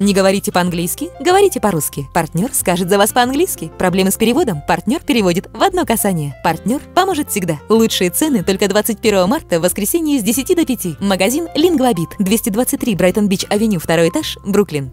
Не говорите по-английски? Говорите по-русски. Партнер скажет за вас по-английски. Проблемы с переводом? Партнер переводит в одно касание. Партнер поможет всегда. Лучшие цены только 21 марта в воскресенье с 10 до 5. Магазин Лингвобит. 223 Брайтон-Бич-Авеню, второй этаж, Бруклин.